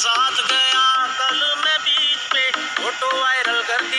साथ गया कल मैं बीच पे फ़ोटो वायरल कर दी।